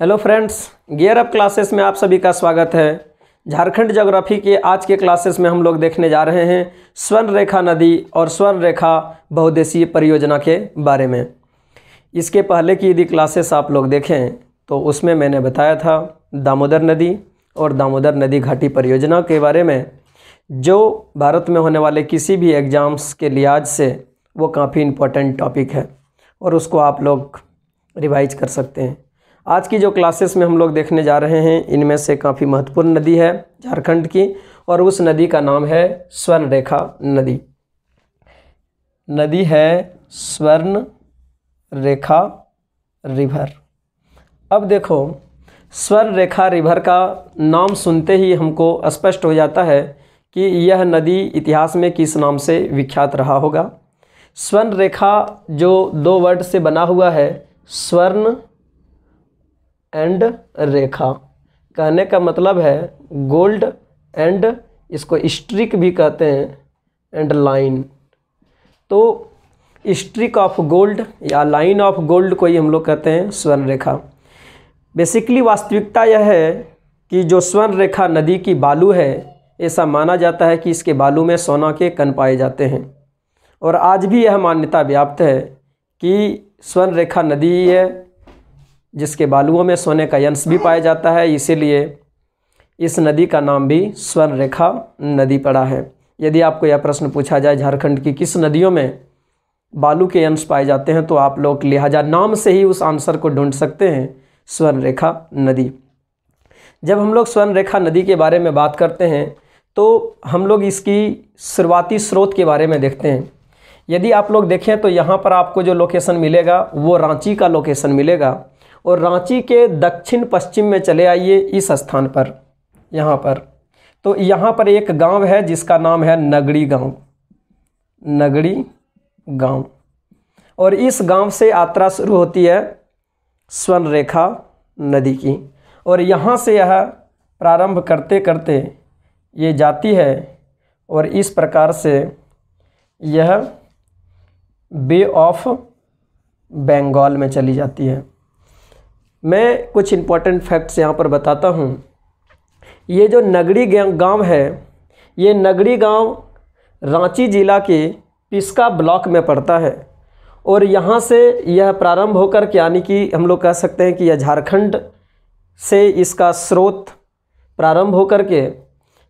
Hello friends gear up classes में आप सभी का स्वागत है। झारखंड ज्योग्राफी के आज के क्लासेस में हम लोग देखने जा रहे हैं स्वर्ण रेखा नदी और स्वर्ण रेखा बहुदेशीय परियोजना के बारे में। इसके पहले की यदि क्लासेस आप लोग देखें तो उसमें मैंने बताया था दामोदर नदी और दामोदर नदी घाटी परियोजना के बारे में, जो भारत में होने वाले किसी भी एग्ज़ाम्स के लिहाज से वो काफ़ी इम्पोर्टेंट टॉपिक है और उसको आप लोग रिवाइज कर सकते हैं। आज की जो क्लासेस में हम लोग देखने जा रहे हैं, इनमें से काफ़ी महत्वपूर्ण नदी है, झारखंड की, और उस नदी का नाम है स्वर्ण रेखा नदी। नदी है स्वर्ण रेखा रिवर। अब देखो स्वर्ण रेखा रिवर का नाम सुनते ही हमको स्पष्ट हो जाता है कि यह नदी इतिहास में किस नाम से विख्यात रहा होगा। स्वर्ण रेखा जो दो वर्ड से बना हुआ है, स्वर्ण एंड रेखा। कहने का मतलब है गोल्ड एंड इसको स्ट्रिक भी कहते हैं, एंड लाइन। तो स्ट्रिक ऑफ़ गोल्ड या लाइन ऑफ़ गोल्ड को ही हम लोग कहते हैं स्वर्ण रेखा। बेसिकली वास्तविकता यह है कि जो स्वर्ण रेखा नदी की बालू है, ऐसा माना जाता है कि इसके बालू में सोना के कण पाए जाते हैं। और आज भी यह मान्यता व्याप्त है कि स्वर्ण रेखा नदी है जिसके बालुओं में सोने का यंश भी पाया जाता है, इसीलिए इस नदी का नाम भी स्वर्ण रेखा नदी पड़ा है। यदि आपको यह प्रश्न पूछा जाए, झारखंड की किस नदियों में बालू के अंश पाए जाते हैं तो आप लोग लिहाजा नाम से ही उस आंसर को ढूंढ सकते हैं स्वर्ण रेखा नदी। जब हम लोग स्वर्ण रेखा नदी के बारे में बात करते हैं तो हम लोग इसकी शुरुआती स्रोत के बारे में देखते हैं। यदि आप लोग देखें तो यहाँ पर आपको जो लोकेशन मिलेगा, वो रांची का लोकेशन मिलेगा। और रांची के दक्षिण पश्चिम में चले आइए इस स्थान पर, यहाँ पर। तो यहाँ पर एक गाँव है जिसका नाम है नगड़ी गाँव। नगड़ी गाँव। और इस गाँव से यात्रा शुरू होती है स्वर्ण रेखा नदी की। और यहाँ से यह प्रारंभ करते करते ये जाती है और इस प्रकार से यह बे ऑफ़ बंगाल में चली जाती है। मैं कुछ इम्पोर्टेंट फैक्ट्स यहाँ पर बताता हूँ। ये जो नगड़ी गाँव है, ये नगड़ी गाँव रांची ज़िला के पिस्का ब्लॉक में पड़ता है और यहाँ से यह प्रारंभ होकर के यानी कि हम लोग कह सकते हैं कि यह झारखंड से इसका स्रोत प्रारंभ होकर के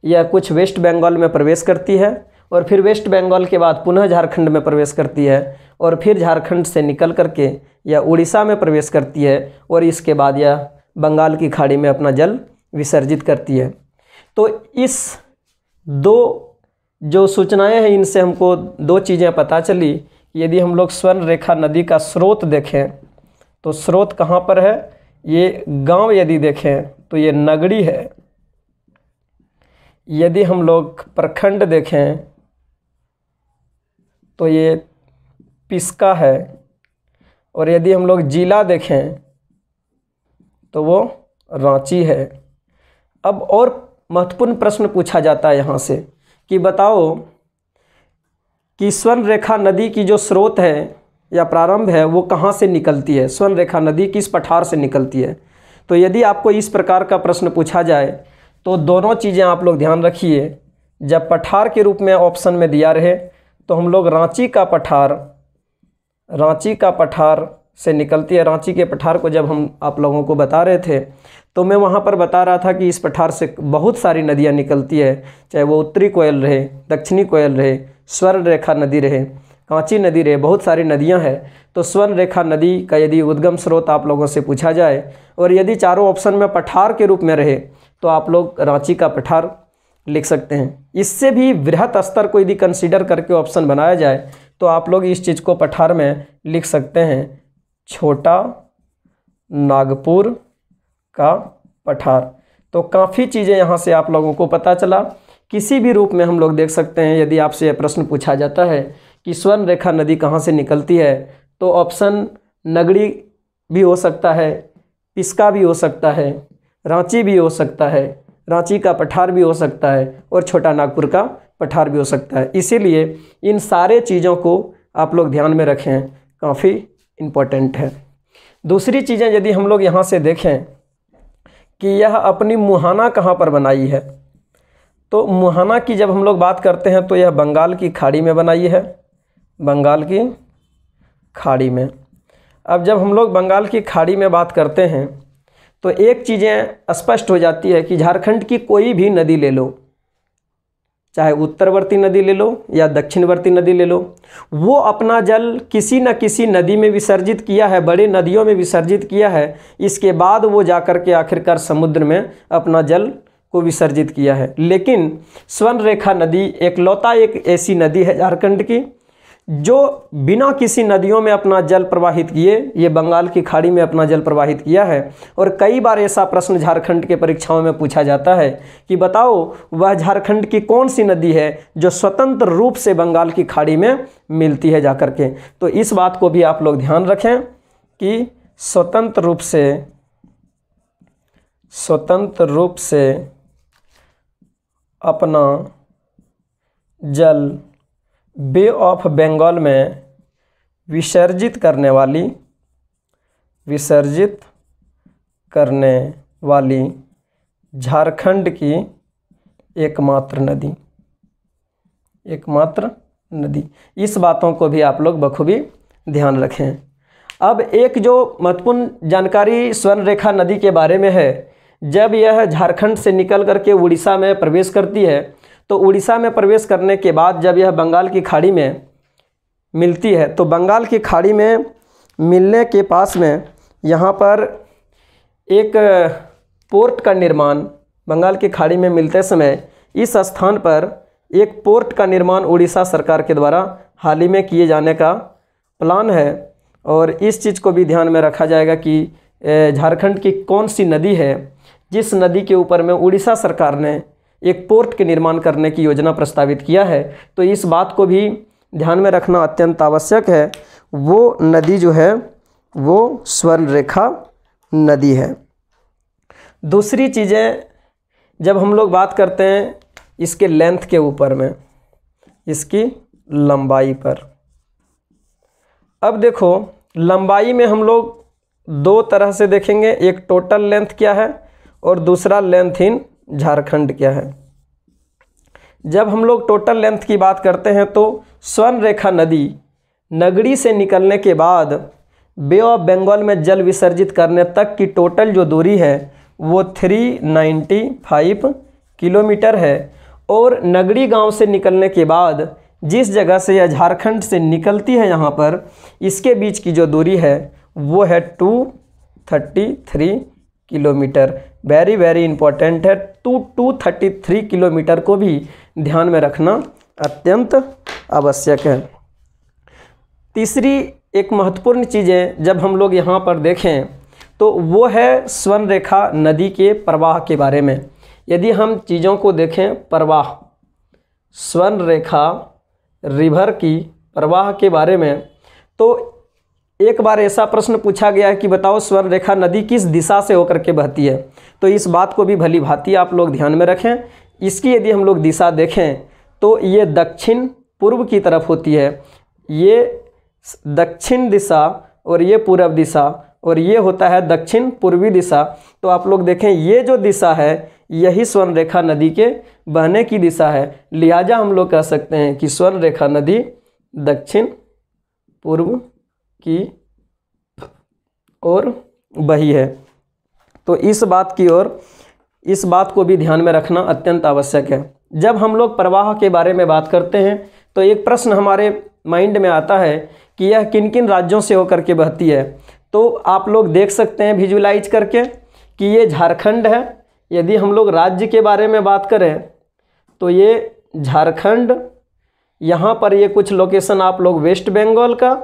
यह कुछ वेस्ट बंगाल में प्रवेश करती है और फिर वेस्ट बंगाल के बाद पुनः झारखंड में प्रवेश करती है। और फिर झारखंड से निकल करके यह उड़ीसा में प्रवेश करती है और इसके बाद यह बंगाल की खाड़ी में अपना जल विसर्जित करती है। तो इस दो जो सूचनाएँ हैं, इनसे हमको दो चीज़ें पता चली। यदि हम लोग स्वर्ण रेखा नदी का स्रोत देखें तो स्रोत कहाँ पर है? ये गाँव यदि देखें तो ये नगड़ी है। यदि हम लोग प्रखंड देखें तो ये पिस्का है और यदि हम लोग ज़िला देखें तो वो रांची है। अब और महत्वपूर्ण प्रश्न पूछा जाता है यहाँ से कि बताओ कि स्वर्ण रेखा नदी की जो स्रोत है या प्रारंभ है, वो कहाँ से निकलती है? स्वर्ण रेखा नदी किस पठार से निकलती है? तो यदि आपको इस प्रकार का प्रश्न पूछा जाए तो दोनों चीज़ें आप लोग ध्यान रखिए। जब पठार के रूप में ऑप्शन में दिया रहे तो हम लोग रांची का पठार रांची का पठार से निकलती है। रांची के पठार को जब हम आप लोगों को बता रहे थे तो मैं वहाँ पर बता रहा था कि इस पठार से बहुत सारी नदियाँ निकलती है, चाहे वो उत्तरी कोयल रहे, दक्षिणी कोयल रहे स्वर्ण रेखा नदी रहे, कांची नदी रहे, बहुत सारी नदियाँ हैं। तो स्वर्ण रेखा नदी का यदि उद्गम स्रोत आप लोगों से पूछा जाए, और यदि चारों ऑप्शन में पठार के रूप में रहे तो आप लोग रांची का पठार लिख सकते हैं। इससे भी वृहत स्तर को यदि कंसिडर करके ऑप्शन बनाया जाए तो आप लोग इस चीज़ को पठार में लिख सकते हैं। छोटा नागपुर का पठार। तो काफ़ी चीज़ें यहाँ से आप लोगों को पता चला। किसी भी रूप में हम लोग देख सकते हैं, यदि आपसे यह प्रश्न पूछा जाता है कि स्वर्ण रेखा नदी कहाँ से निकलती है तो ऑप्शन नगड़ी भी हो सकता है, पिस्का भी हो सकता है, रांची भी हो सकता है, रांची का पठार भी हो सकता है और छोटा नागपुर का पठार भी हो सकता है। इसीलिए इन सारे चीज़ों को आप लोग ध्यान में रखें। काफ़ी इम्पोर्टेंट है। दूसरी चीज़ें यदि हम लोग यहाँ से देखें कि यह अपनी मुहाना कहाँ पर बनाई है? तो मुहाना की जब हम लोग बात करते हैं तो यह बंगाल की खाड़ी में बनाई है। बंगाल की खाड़ी में। अब जब हम लोग बंगाल की खाड़ी में बात करते हैं तो एक चीज़ें स्पष्ट हो जाती है कि झारखंड की कोई भी नदी ले लो। चाहे उत्तरवर्ती नदी ले लो या दक्षिणवर्ती नदी ले लो, वो अपना जल किसी न किसी नदी में विसर्जित किया है, बड़े नदियों में विसर्जित किया है, इसके बाद वो जाकर के आखिरकार समुद्र में अपना जल को विसर्जित किया है। लेकिन स्वर्ण रेखा नदी एकलौता एक ऐसी नदी है झारखंड की जो बिना किसी नदियों में अपना जल प्रवाहित किए, ये बंगाल की खाड़ी में अपना जल प्रवाहित किया है। और कई बार ऐसा प्रश्न झारखंड के परीक्षाओं में पूछा जाता है कि बताओ, वह झारखंड की कौन सी नदी है जो स्वतंत्र रूप से बंगाल की खाड़ी में मिलती है जाकर के? तो इस बात को भी आप लोग ध्यान रखें कि स्वतंत्र रूप से, स्वतंत्र रूप से अपना जल बे ऑफ़ बंगाल में विसर्जित करने वाली, विसर्जित करने वाली झारखंड की एकमात्र नदी एकमात्र नदी। इस बातों को भी आप लोग बखूबी ध्यान रखें। अब एक जो महत्वपूर्ण जानकारी स्वर्ण रेखा नदी के बारे में है, जब यह झारखंड से निकल करके उड़ीसा में प्रवेश करती है तो उड़ीसा में प्रवेश करने के बाद जब यह बंगाल की खाड़ी में मिलती है तो बंगाल की खाड़ी में मिलने के पास में यहाँ पर एक पोर्ट का निर्माण बंगाल की खाड़ी में मिलते समय इस स्थान पर एक पोर्ट का निर्माण उड़ीसा सरकार के द्वारा हाल ही में किए जाने का प्लान है। और इस चीज़ को भी ध्यान में रखा जाएगा कि झारखंड की कौन सी नदी है, जिस नदी के ऊपर में उड़ीसा सरकार ने एक पोर्ट के निर्माण करने की योजना प्रस्तावित किया है। तो इस बात को भी ध्यान में रखना अत्यंत आवश्यक है। वो नदी जो है, वो स्वर्ण रेखा नदी है। दूसरी चीज़ें, जब हम लोग बात करते हैं इसके लेंथ के ऊपर में, इसकी लंबाई पर। अब देखो, लंबाई में हम लोग दो तरह से देखेंगे। एक टोटल लेंथ क्या है और दूसरा लेंथ इन झारखंड क्या है? जब हम लोग टोटल लेंथ की बात करते हैं तो स्वर्ण रेखा नदी नगड़ी से निकलने के बाद बे ऑफ़ बंगाल में जल विसर्जित करने तक की टोटल जो दूरी है, वो थ्री नाइन्टी फाइव किलोमीटर है। और नगड़ी गाँव से निकलने के बाद जिस जगह से यह झारखंड से निकलती है यहाँ पर, इसके बीच की जो दूरी है, वो है two thirty three kilometre. Very very important है। Two two thirty three kilometre को भी ध्यान में रखना अत्यंत आवश्यक है। तीसरी एक महत्वपूर्ण चीज़ें जब हम लोग यहाँ पर देखें तो वो है स्वर्ण रेखा नदी के प्रवाह के बारे में। यदि हम चीज़ों को देखें, प्रवाह स्वर्ण रेखा रिवर की प्रवाह के बारे में तो एक बार ऐसा प्रश्न पूछा गया है कि बताओ स्वर्ण रेखा नदी किस दिशा से होकर के बहती है? तो इस बात को भी भली भांति आप लोग ध्यान में रखें। इसकी यदि हम लोग दिशा देखें तो ये दक्षिण पूर्व की तरफ़ होती है। ये दक्षिण दिशा और ये पूर्व दिशा और ये होता है दक्षिण पूर्वी दिशा। तो आप लोग देखें, ये जो दिशा है, यही स्वर्ण रेखा नदी के बहने की दिशा है। लिहाजा हम लोग कह सकते हैं कि स्वर्ण रेखा नदी दक्षिण पूर्व की ओर बही है। तो इस बात की ओर, इस बात को भी ध्यान में रखना अत्यंत आवश्यक है। जब हम लोग प्रवाह के बारे में बात करते हैं तो एक प्रश्न हमारे माइंड में आता है कि यह किन किन राज्यों से होकर के बहती है। तो आप लोग देख सकते हैं विजुलाइज करके कि ये झारखंड है। यदि हम लोग राज्य के बारे में बात करें तो ये झारखंड, यहाँ पर ये कुछ लोकेशन आप लोग वेस्ट बंगाल का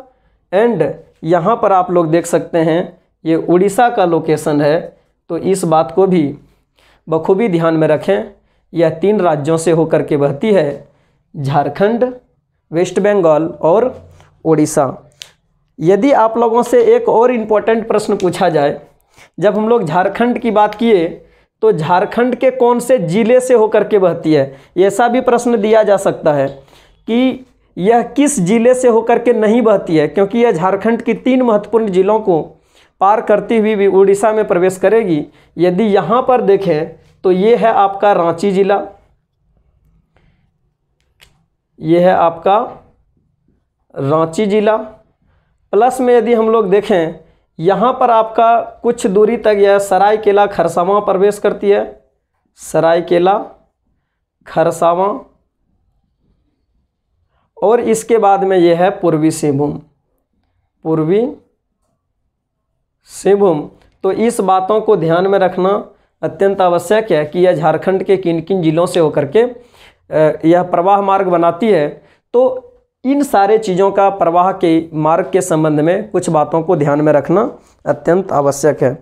एंड यहाँ पर आप लोग देख सकते हैं, ये उड़ीसा का लोकेशन है तो इस बात को भी बखूबी ध्यान में रखें। यह तीन राज्यों से होकर के बहती है, झारखंड, वेस्ट बंगाल और उड़ीसा। यदि आप लोगों से एक और इम्पोर्टेंट प्रश्न पूछा जाए, जब हम लोग झारखंड की बात किए तो झारखंड के कौन से ज़िले से होकर के बहती है, ऐसा भी प्रश्न दिया जा सकता है कि यह किस ज़िले से होकर के नहीं बहती है? क्योंकि यह झारखंड की तीन महत्वपूर्ण ज़िलों को पार करती हुई भी उड़ीसा में प्रवेश करेगी। यदि यहाँ पर देखें तो ये है आपका रांची जिला। ये है आपका रांची जिला। प्लस में यदि हम लोग देखें, यहाँ पर आपका कुछ दूरी तक यह सरायकेला खरसावां प्रवेश करती है। सरायकेला खरसावां और इसके बाद में यह है पूर्वी सिंहभूम। पूर्वी सिंहभूम। तो इस बातों को ध्यान में रखना अत्यंत आवश्यक है कि यह झारखंड के किन किन जिलों से होकर के यह प्रवाह मार्ग बनाती है। तो इन सारे चीज़ों का प्रवाह के मार्ग के संबंध में कुछ बातों को ध्यान में रखना अत्यंत आवश्यक है।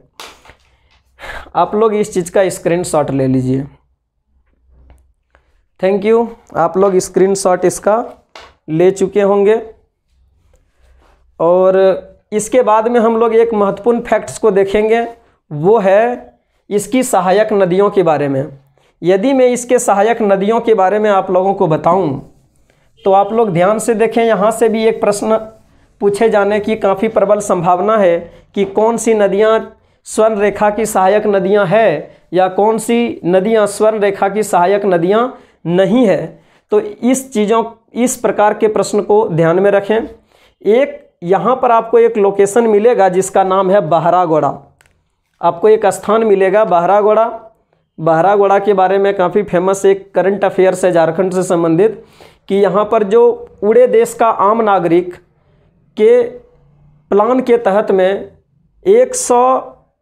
आप लोग इस चीज़ का स्क्रीनशॉट ले लीजिए। Thank you. आप लोग स्क्रीनशॉट इसका ले चुके होंगे। और इसके बाद में हम लोग एक महत्वपूर्ण फैक्ट्स को देखेंगे। वो है इसकी सहायक नदियों के बारे में। यदि मैं इसके सहायक नदियों के बारे में आप लोगों को बताऊँ तो आप लोग ध्यान से देखें, यहाँ से भी एक प्रश्न पूछे जाने की काफ़ी प्रबल संभावना है कि कौन सी नदियाँ स्वर्ण रेखा की सहायक नदियाँ है या कौन सी नदियाँ स्वर्ण रेखा की सहायक नदियाँ नहीं है। तो इस चीज़ों, इस प्रकार के प्रश्न को ध्यान में रखें। एक, यहाँ पर आपको एक लोकेशन मिलेगा जिसका नाम है बहरागोड़ा। आपको एक स्थान मिलेगा बहरागोड़ा। बहरागोड़ा के बारे में काफ़ी फ़ेमस एक करंट अफेयर्स है झारखंड से संबंधित, कि यहाँ पर जो उड़े देश का आम नागरिक के प्लान के तहत में 100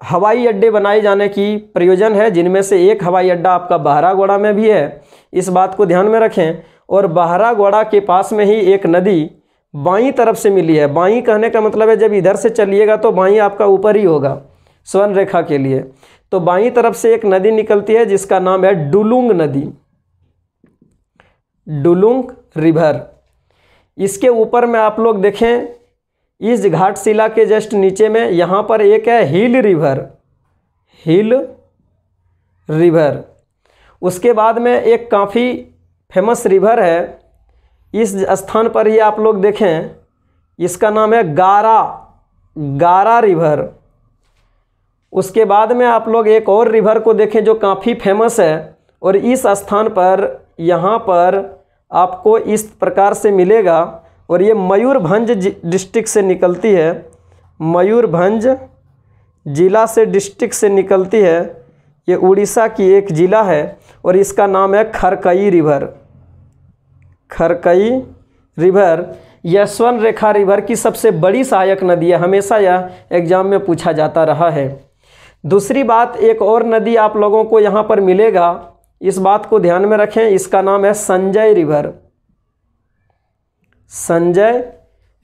हवाई अड्डे बनाए जाने की प्रयोजन है, जिनमें से एक हवाई अड्डा आपका बहरागोड़ा में भी है। इस बात को ध्यान में रखें। और बहरागोड़ा के पास में ही एक नदी बाई तरफ़ से मिली है। बाई कहने का मतलब है, जब इधर से चलिएगा तो बाई आपका ऊपर ही होगा, स्वर्ण रेखा के लिए। तो बाई तरफ़ से एक नदी निकलती है, जिसका नाम है डुलुंग नदी। डुलुंग रिवर। इसके ऊपर में आप लोग देखें इस घाटशिला के जस्ट नीचे में यहाँ पर एक है हिल रिवर हिल रिवर। उसके बाद में एक काफ़ी फ़ेमस रिवर है। इस स्थान पर ही आप लोग देखें, इसका नाम है गारा गारा रिवर। उसके बाद में आप लोग एक और रिवर को देखें जो काफ़ी फ़ेमस है और इस स्थान पर, यहाँ पर आपको इस प्रकार से मिलेगा। और ये मयूरभंज डिस्ट्रिक्ट से निकलती है। मयूरभंज ज़िला से डिस्ट्रिक्ट से निकलती है। ये उड़ीसा की एक ज़िला है और इसका नाम है खरकई रिवर। खरकई रिवर स्वर्ण रेखा रिवर की सबसे बड़ी सहायक नदी है। हमेशा यह एग्ज़ाम में पूछा जाता रहा है। दूसरी बात, एक और नदी आप लोगों को यहाँ पर मिलेगा। इस बात को ध्यान में रखें। इसका नाम है संजय रिवर। संजय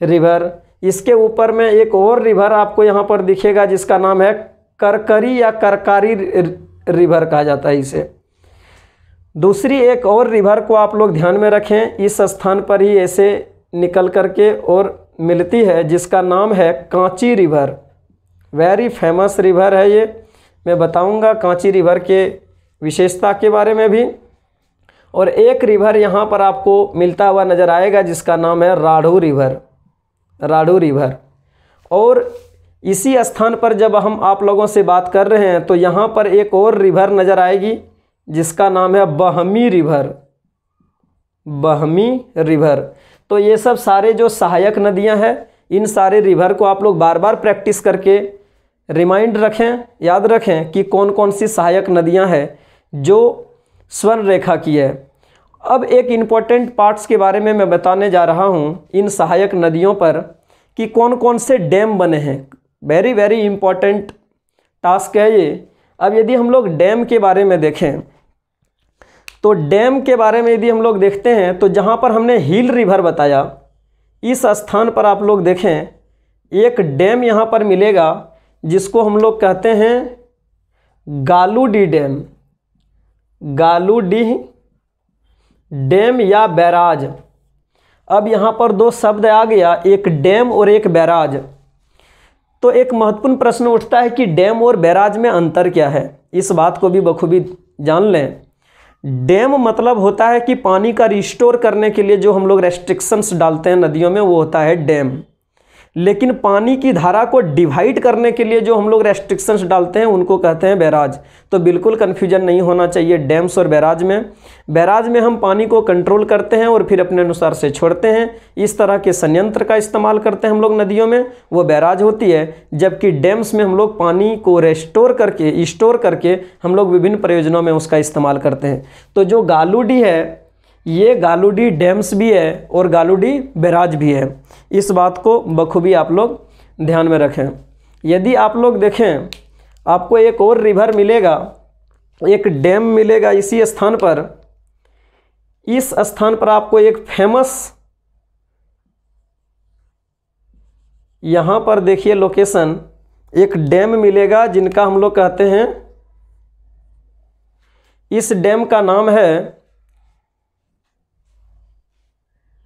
रिवर। इसके ऊपर में एक और रिवर आपको यहाँ पर दिखेगा, जिसका नाम है करकरी या करकारी रिवर कहा जाता है इसे। दूसरी एक और रिवर को आप लोग ध्यान में रखें, इस स्थान पर ही ऐसे निकल करके और मिलती है, जिसका नाम है Kanchi river. Very famous river है ये। मैं बताऊँगा कांची रिवर के विशेषता के बारे में भी। और एक रिवर यहाँ पर आपको मिलता हुआ नज़र आएगा, जिसका नाम है राढ़ू रिवर राढ़ू रिवर और इसी स्थान पर जब हम आप लोगों से बात कर रहे हैं तो यहाँ पर एक और रिवर नज़र आएगी, जिसका नाम है बहमी रिवर बहमी रिवर तो ये सब सारे जो सहायक नदियाँ हैं, इन सारे रिवर को आप लोग बार बार प्रैक्टिस करके रिमाइंड रखें, याद रखें कि कौन कौन सी सहायक नदियाँ हैं जो स्वर्ण रेखा की है। अब एक इंपॉर्टेंट पार्ट्स के बारे में मैं बताने जा रहा हूँ इन सहायक नदियों पर कि कौन कौन से डैम बने हैं। वेरी वेरी इंपॉर्टेंट टास्क है ये। अब यदि हम लोग डैम के बारे में देखें तो डैम के बारे में यदि हम लोग देखते हैं तो जहाँ पर हमने हिल रिवर बताया, इस स्थान पर आप लोग देखें, एक डैम यहाँ पर मिलेगा, जिसको हम लोग कहते हैं Galudih dam Galudih dam या बैराज। अब यहाँ पर दो शब्द आ गया, एक डैम और एक बैराज। तो एक महत्वपूर्ण प्रश्न उठता है कि डैम और बैराज में अंतर क्या है? इस बात को भी बखूबी जान लें। डैम मतलब होता है कि पानी का रिस्टोर करने के लिए जो हम लोग रेस्ट्रिक्शंस डालते हैं नदियों में, वो होता है डैम। लेकिन पानी की धारा को डिवाइड करने के लिए जो हम लोग रेस्ट्रिक्शंस डालते हैं, उनको कहते हैं बैराज। तो बिल्कुल कन्फ्यूज़न नहीं होना चाहिए डैम्स और बैराज में। बैराज में हम पानी को कंट्रोल करते हैं और फिर अपने अनुसार से छोड़ते हैं। इस तरह के संयंत्र का इस्तेमाल करते हैं हम लोग नदियों में। वो बैराज होती है, जबकि डैम्स में हम लोग पानी को रेस्टोर करके स्टोर करके हम लोग विभिन्न प्रयोजनों में उसका इस्तेमाल करते हैं। तो जो गालूडी है, ये गालूडी डैम्स भी है और गालूडी बैराज भी है। इस बात को बखूबी आप लोग ध्यान में रखें। यदि आप लोग देखें, आपको एक और रिवर मिलेगा, एक डैम मिलेगा इसी स्थान पर। इस स्थान पर आपको एक फ़ेमस यहाँ पर देखिए लोकेशन, एक डैम मिलेगा जिनका हम लोग कहते हैं, इस डैम का नाम है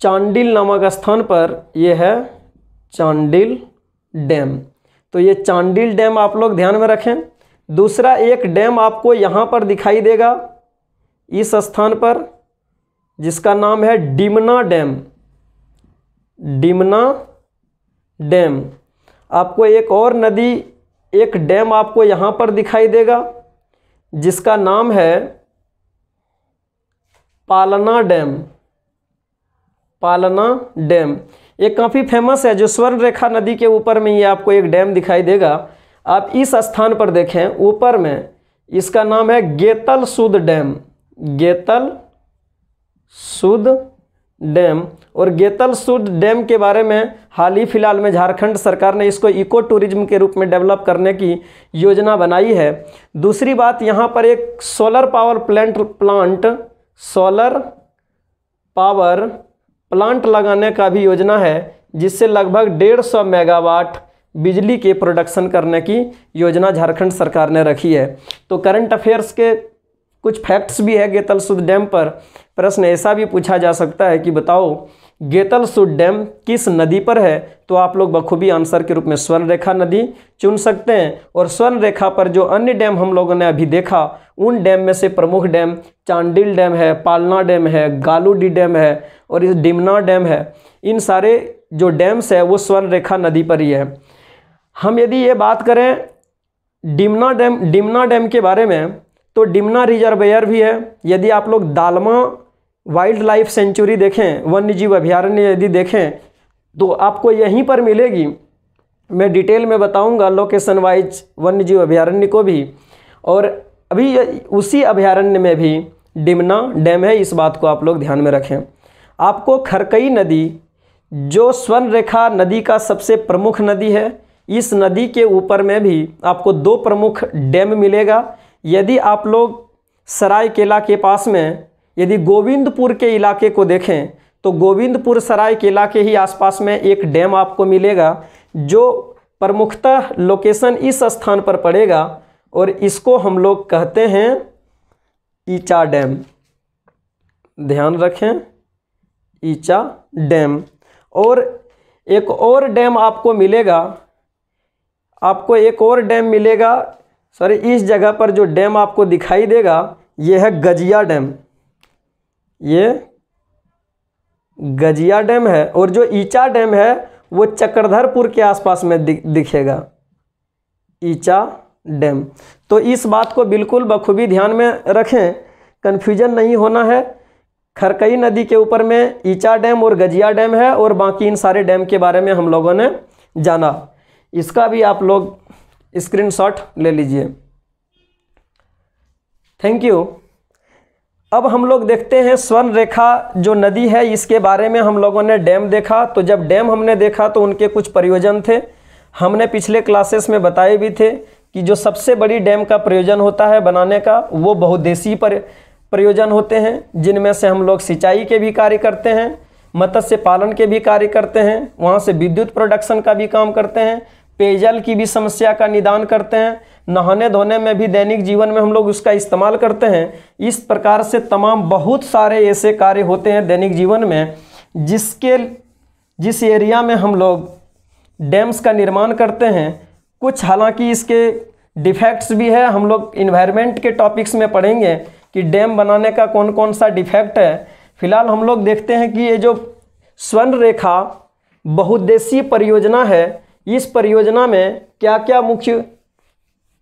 चांडिल नामक स्थान पर यह है चांडिल डैम। तो ये चांडिल डैम आप लोग ध्यान में रखें। दूसरा एक डैम आपको यहाँ पर दिखाई देगा, इस स्थान पर, जिसका नाम है डिमना डैम। डिमना डैम। आपको एक और नदी, एक डैम आपको यहाँ पर दिखाई देगा, जिसका नाम है पालना डैम। पालना डैम। ये काफ़ी फ़ेमस है, जो स्वर्ण रेखा नदी के ऊपर में ये आपको एक डैम दिखाई देगा। आप इस स्थान पर देखें, ऊपर में इसका नाम है गेतल सुद डैम। गेतल सुद डैम। और गेतल सुद डैम के बारे में हाल ही फ़िलहाल में झारखंड सरकार ने इसको इको टूरिज़्म के रूप में डेवलप करने की योजना बनाई है। दूसरी बात, यहाँ पर एक solar power plant plant solar power plant लगाने का भी योजना है, जिससे लगभग डेढ़ सौ मेगावाट बिजली के प्रोडक्शन करने की योजना झारखंड सरकार ने रखी है। तो करंट अफेयर्स के कुछ फैक्ट्स भी है गेतल सुद डैम पर। प्रश्न ऐसा भी पूछा जा सकता है कि बताओ गेतल सुद डैम किस नदी पर है? तो आप लोग बखूबी आंसर के रूप में स्वर्ण रेखा नदी चुन सकते हैं। और स्वर्ण रेखा पर जो अन्य डैम हम लोगों ने अभी देखा, उन डैम में से प्रमुख डैम चांडिल डैम है, पालना डैम है, गालूडी डैम है और इस डिमना डैम है। इन सारे जो डैम्स है, वो स्वर्ण रेखा नदी पर ही है। हम यदि ये बात करें डिमना डैम डिमना डैम के बारे में तो डिमना रिजर्वेयर भी है। यदि आप लोग दालमा वाइल्ड लाइफ सेंचुरी देखें वन्य जीव अभ्यारण्य यदि देखें तो आपको यहीं पर मिलेगी। मैं डिटेल में बताऊँगा लोकेशन वाइज वन्य जीव अभ्यारण्य को भी। और अभी उसी अभ्यारण्य में भी डिमना डैम है, इस बात को आप लोग ध्यान में रखें। आपको खरकई नदी, जो स्वर्ण रेखा नदी का सबसे प्रमुख नदी है, इस नदी के ऊपर में भी आपको दो प्रमुख डैम मिलेगा। यदि आप लोग सरायकेला के पास में यदि गोविंदपुर के इलाके को देखें तो गोविंदपुर सराय के इलाके ही आसपास में एक डैम आपको मिलेगा, जो प्रमुखतः लोकेशन इस स्थान पर पड़ेगा, और इसको हम लोग कहते हैं ईचा डैम। ध्यान रखें, ईचा डैम। और एक और डैम आपको मिलेगा, आपको एक और डैम मिलेगा, सॉरी, इस जगह पर जो डैम आपको दिखाई देगा, यह है गजिया डैम। ये गजिया डैम है और जो ईचा डैम है, वो चक्रधरपुर के आसपास में दिखेगा। ईचा डैम। तो इस बात को बिल्कुल बखूबी ध्यान में रखें। कन्फ्यूज़न नहीं होना है। खरकई नदी के ऊपर में ईचा डैम और गजिया डैम है और बाकी इन सारे डैम के बारे में हम लोगों ने जाना। इसका भी आप लोग स्क्रीनशॉट ले लीजिए। Thank you. अब हम लोग देखते हैं स्वर्ण रेखा जो नदी है, इसके बारे में हम लोगों ने डैम देखा। तो जब डैम हमने देखा तो उनके कुछ प्रयोजन थे। हमने पिछले क्लासेस में बताए भी थे कि जो सबसे बड़ी डैम का प्रयोजन होता है बनाने का, वो बहुदेशीय पर, प्रयोजन होते हैं, जिनमें से हम लोग सिंचाई के भी कार्य करते हैं, मत्स्य पालन के भी कार्य करते हैं, वहाँ से विद्युत प्रोडक्शन का भी काम करते हैं, पेयजल की भी समस्या का निदान करते हैं नहाने धोने में भी दैनिक जीवन में हम लोग उसका इस्तेमाल करते हैं। इस प्रकार से तमाम बहुत सारे ऐसे कार्य होते हैं दैनिक जीवन में, जिसके, जिस एरिया में हम लोग डैम्स का निर्माण करते हैं। कुछ हालाँकि इसके डिफेक्ट्स भी है, हम लोग इन्वायरमेंट के टॉपिक्स में पढ़ेंगे कि डैम बनाने का कौन कौन सा डिफेक्ट है। फ़िलहाल हम लोग देखते हैं कि ये जो स्वर्ण रेखा बहुउद्देशीय परियोजना है, इस परियोजना में क्या क्या मुख्य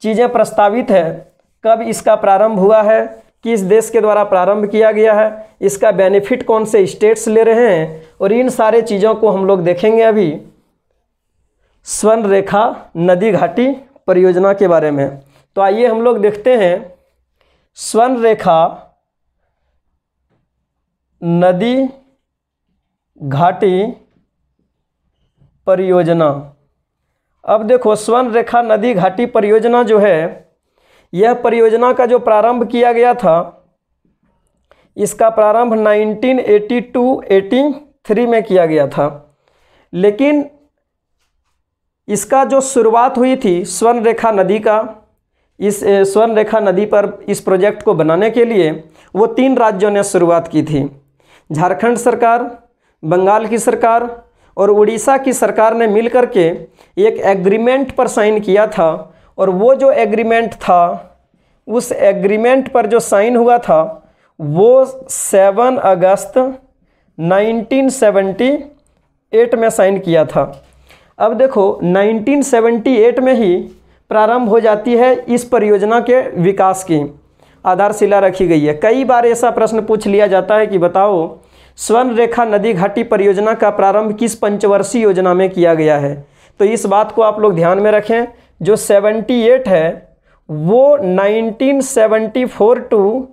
चीज़ें प्रस्तावित है। कब इसका प्रारंभ हुआ है? किस देश के द्वारा प्रारंभ किया गया है? इसका बेनिफिट कौन से स्टेट्स ले रहे हैं? और इन सारे चीज़ों को हम लोग देखेंगे अभी। स्वर्ण रेखा नदी घाटी परियोजना के बारे में। तो आइए हम लोग देखते हैं। स्वर्ण रेखा नदी घाटी परियोजना। अब देखो, स्वर्ण रेखा नदी घाटी परियोजना जो है, यह परियोजना का जो प्रारंभ किया गया था, इसका प्रारंभ 1982-83 में किया गया था। लेकिन इसका जो शुरुआत हुई थी स्वर्ण रेखा नदी का, इस स्वर्ण रेखा नदी पर इस प्रोजेक्ट को बनाने के लिए, वो तीन राज्यों ने शुरुआत की थी। झारखंड सरकार, बंगाल की सरकार और उड़ीसा की सरकार ने मिलकर के एक एग्रीमेंट पर साइन किया था। और वो जो एग्रीमेंट था, उस एग्रीमेंट पर जो साइन हुआ था, वो सेवन अगस्त 1978 में साइन किया था। अब देखो 1978 में ही प्रारंभ हो जाती है इस परियोजना के विकास की। आधारशिला रखी गई है। कई बार ऐसा प्रश्न पूछ लिया जाता है कि बताओ स्वर्ण रेखा नदी घाटी परियोजना का प्रारंभ किस पंचवर्षीय योजना में किया गया है? तो इस बात को आप लोग ध्यान में रखें। जो 78 है, वो 1974 टू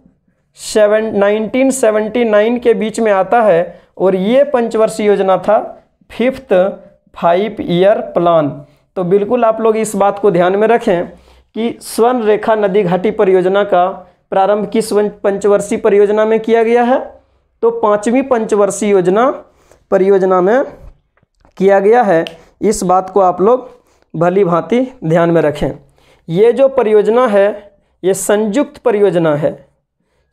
सेवन 1979 के बीच में आता है और ये पंचवर्षीय योजना था, फिफ्थ फाइव ईयर प्लान। तो बिल्कुल आप लोग इस बात को ध्यान में रखें कि स्वर्ण रेखा नदी घाटी परियोजना का प्रारंभ किस पंचवर्षीय परियोजना में किया गया है? तो पांचवी पंचवर्षीय योजना परियोजना में किया गया है। इस बात को आप लोग भली भांति ध्यान में रखें। ये जो परियोजना है, ये संयुक्त परियोजना है।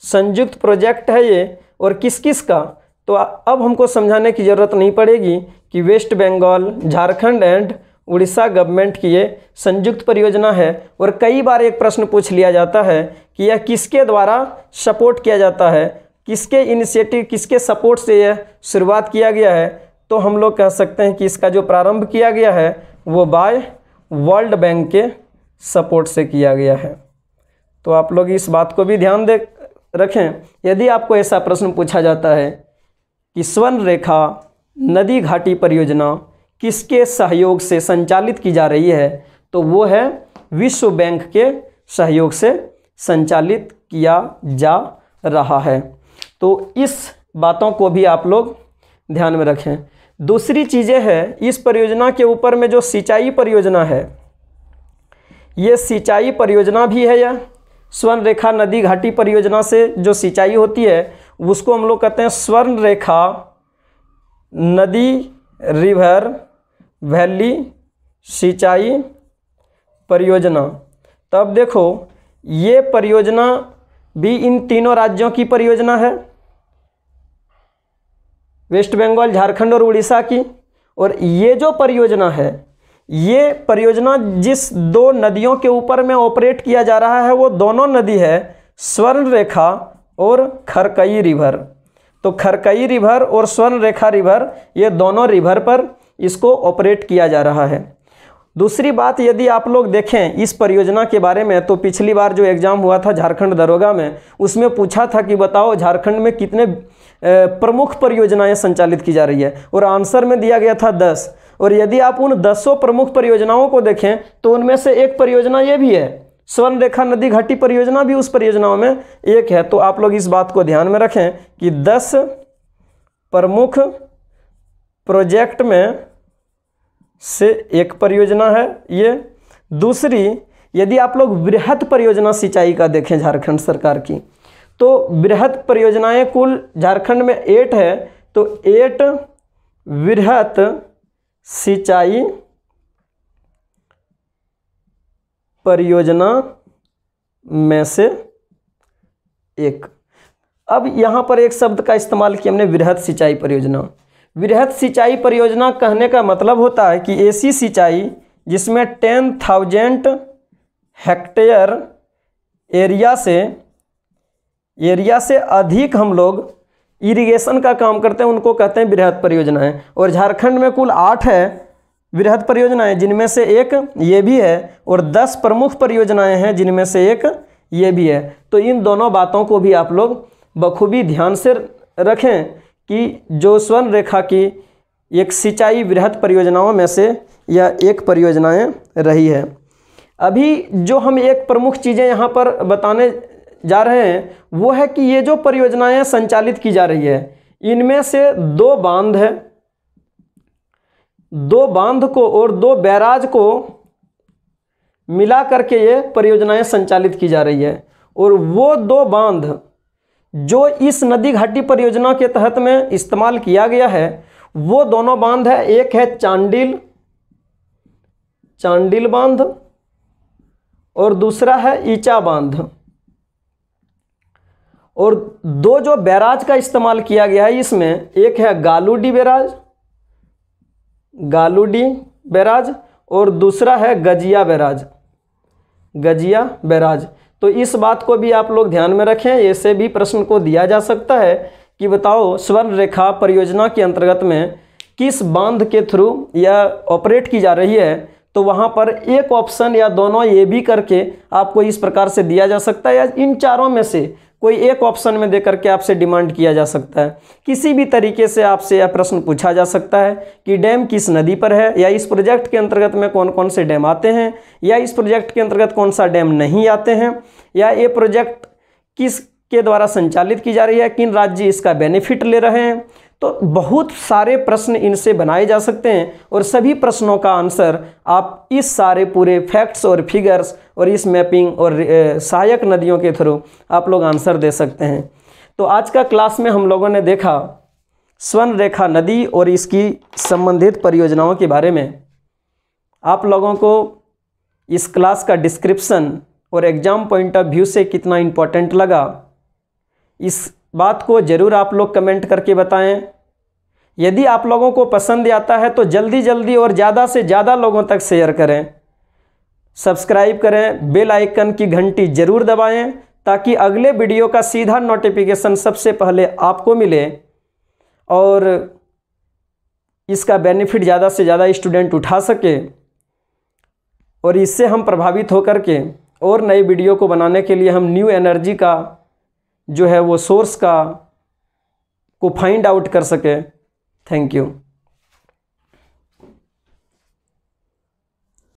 संयुक्त प्रोजेक्ट है ये, और किस किस का? तो अब हमको समझाने की ज़रूरत नहीं पड़ेगी कि waste Bengal, Jharkhand and Orissa government की ये संयुक्त परियोजना है, और कई बार एक प्रश्न पूछ लिया जाता है कि यह किसके द्वारा सपोर्ट किया जाता है? किसके इनिशिएटिव किसके सपोर्ट से यह शुरुआत किया गया है तो हम लोग कह सकते हैं कि इसका जो प्रारंभ किया गया है, वो बाय वर्ल्ड बैंक के सपोर्ट से किया गया है। तो आप लोग इस बात को भी ध्यान दे, रखें। यदि आपको ऐसा प्रश्न पूछा जाता है कि स्वर्ण रेखा नदी घाटी परियोजना किसके सहयोग से संचालित की जा रही है तो वो है विश्व बैंक के सहयोग से संचालित किया जा रहा है। तो इस बातों को भी आप लोग ध्यान में रखें। दूसरी चीज़ें हैं, इस परियोजना के ऊपर में जो सिंचाई परियोजना है, ये सिंचाई परियोजना भी है यह स्वर्ण रेखा नदी घाटी परियोजना से जो सिंचाई होती है, उसको हम लोग कहते हैं स्वर्ण रेखा नदी रिवर वैली सिंचाई परियोजना। तब देखो, ये परियोजना भी इन तीनों राज्यों की परियोजना है। वेस्ट बंगाल, झारखंड और उड़ीसा की। और ये जो परियोजना है, ये परियोजना जिस दो नदियों के ऊपर में ऑपरेट किया जा रहा है, वो दोनों नदी है स्वर्ण रेखा और खरकई रिवर। तो खरकई रिवर और स्वर्ण रेखा रिवर, ये दोनों रिवर पर इसको ऑपरेट किया जा रहा है। दूसरी बात, यदि आप लोग देखें इस परियोजना के बारे में तो पिछली बार जो एग्ज़ाम हुआ था झारखंड दरोगा में, उसमें पूछा था कि बताओ झारखंड में कितने प्रमुख परियोजनाएँ संचालित की जा रही है। और आंसर में दिया गया था दस। और यदि आप उन दसों प्रमुख परियोजनाओं को देखें तो उनमें से एक परियोजना ये भी है। स्वर्ण रेखा नदी घाटी परियोजना भी उस परियोजनाओं में एक है। तो आप लोग इस बात को ध्यान में रखें कि दस प्रमुख प्रोजेक्ट में से एक परियोजना है ये। दूसरी, यदि आप लोग वृहत परियोजना सिंचाई का देखें झारखंड सरकार की तो बृहद परियोजनाएँ कुल झारखंड में एट है तो एट वृहत सिंचाई परियोजना में से एक। अब यहाँ पर एक शब्द का इस्तेमाल किया हमने, वृहत सिंचाई परियोजना। वृहत सिंचाई परियोजना कहने का मतलब होता है कि ऐसी सिंचाई जिसमें टेन थाउज़ेंड हेक्टेयर एरिया से एरिया से अधिक हम लोग इरिगेशन का काम करते हैं, उनको कहते हैं बृहद परियोजनाएँ और झारखंड में कुल आठ है बृहद परियोजनाएँ, जिनमें से एक ये भी है और दस प्रमुख परियोजनाएँ हैं, जिनमें से एक ये भी है। तो इन दोनों बातों को भी आप लोग बखूबी ध्यान से रखें कि जो स्वर्ण रेखा की एक सिंचाई बृहद परियोजनाओं में से यह एक परियोजनाएँ रही है। अभी जो हम एक प्रमुख चीज़ें यहाँ पर बताने जा रहे हैं, वो है कि ये जो परियोजनाएँ संचालित की जा रही है, इनमें से दो बाँध है। दो बाँध को और दो बैराज को मिला करके ये परियोजनाएँ संचालित की जा रही है। और वो दो बाँध जो इस नदी घाटी परियोजना के तहत में इस्तेमाल किया गया है, वो दोनों बाँध है। एक है चांडिल चांडिल बाँध, और दूसरा है ईचा बाँध। और दो जो बैराज का इस्तेमाल किया गया है इसमें, एक है गालूडी बैराज गालूडी बैराज और दूसरा है गजिया बैराज गजिया बैराज। तो इस बात को भी आप लोग ध्यान में रखें, ऐसे भी प्रश्न को दिया जा सकता है कि बताओ स्वर्ण रेखा परियोजना के अंतर्गत में किस बाँध के थ्रू या ऑपरेट की जा रही है तो वहाँ पर एक ऑप्शन या दोनों ये भी करके आपको इस प्रकार से दिया जा सकता है या इन चारों में से कोई एक ऑप्शन में देकर के आपसे डिमांड किया जा सकता है। किसी भी तरीके से आपसे यह प्रश्न पूछा जा सकता है कि डैम किस नदी पर है, या इस प्रोजेक्ट के अंतर्गत में कौन कौन से डैम आते हैं, या इस प्रोजेक्ट के अंतर्गत कौन सा डैम नहीं आते हैं, या ये प्रोजेक्ट किस के द्वारा संचालित की जा रही है, किन राज्य इसका बेनिफिट ले रहे हैं तो बहुत सारे प्रश्न इनसे बनाए जा सकते हैं और सभी प्रश्नों का आंसर आप इस सारे पूरे फैक्ट्स और फिगर्स और इस मैपिंग और सहायक नदियों के थ्रू आप लोग आंसर दे सकते हैं। तो आज का क्लास में हम लोगों ने देखा स्वर्ण रेखा नदी और इसकी संबंधित परियोजनाओं के बारे में। आप लोगों को इस क्लास का डिस्क्रिप्शन और एग्ज़ाम पॉइंट ऑफ़ व्यू से कितना इम्पोर्टेंट लगा। इस बात को ज़रूर आप लोग कमेंट करके बताएँ। यदि आप लोगों को पसंद आता है तो जल्दी जल्दी और ज़्यादा से ज़्यादा लोगों तक शेयर करें। सब्सक्राइब करें, बेल आइकन की घंटी ज़रूर दबाएँ ताकि अगले वीडियो का सीधा नोटिफिकेशन सबसे पहले आपको मिले। और इसका बेनिफिट ज़्यादा से ज़्यादा स्टूडेंट उठा सके। और इससे हम प्रभावित होकर के और नए वीडियो को बनाने के लिए हम न्यू एनर्जी का जो है वो सोर्स का को फाइंड आउट कर सके। Thank you